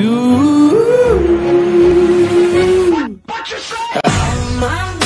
You. But you say,